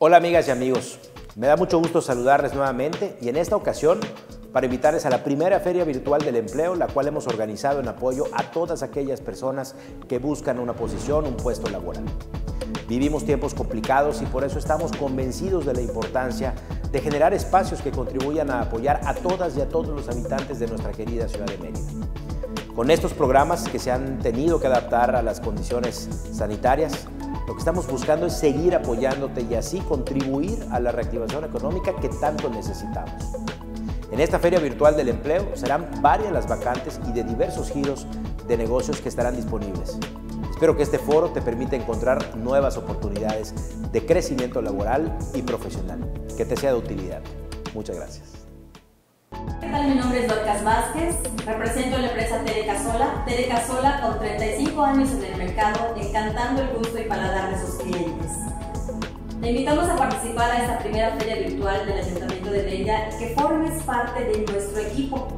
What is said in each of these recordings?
Hola amigas y amigos, me da mucho gusto saludarles nuevamente y en esta ocasión para invitarles a la primera feria virtual del empleo, la cual hemos organizado en apoyo a todas aquellas personas que buscan una posición, un puesto laboral. Vivimos tiempos complicados y por eso estamos convencidos de la importancia de generar espacios que contribuyan a apoyar a todas y a todos los habitantes de nuestra querida ciudad de Mérida. Con estos programas que se han tenido que adaptar a las condiciones sanitarias, lo que estamos buscando es seguir apoyándote y así contribuir a la reactivación económica que tanto necesitamos. En esta feria virtual del empleo serán varias las vacantes y de diversos giros de negocios que estarán disponibles. Espero que este foro te permita encontrar nuevas oportunidades de crecimiento laboral y profesional, que te sea de utilidad. Muchas gracias. ¿Qué tal? Mi nombre es Dorcas Vázquez, represento la empresa Tere Casola. Tere Casola con 35 años en el mercado, encantando el gusto y paladar de sus clientes. Te invitamos a participar a esta primera feria virtual del Ayuntamiento de Mérida y que formes parte de nuestro equipo.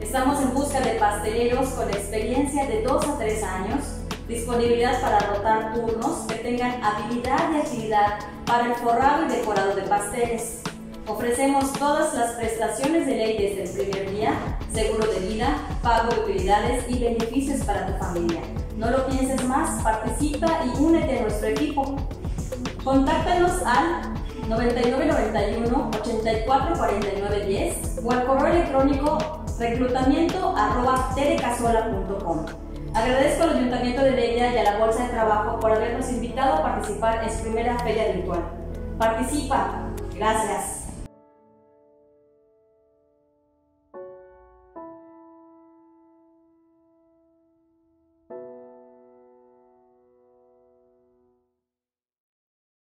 Estamos en busca de pasteleros con experiencia de 2 a 3 años, disponibilidad para rotar turnos, que tengan habilidad y agilidad para el forrado y decorado de pasteles. Ofrecemos todas las prestaciones de ley desde el primer día, seguro de vida, pago de utilidades y beneficios para tu familia. No lo pienses más, participa y únete a nuestro equipo. Contáctanos al 9991 84 10 o al correo electrónico reclutamiento Agradezco al Ayuntamiento de Leida y a la Bolsa de Trabajo por habernos invitado a participar en su primera feria virtual. Participa. Gracias.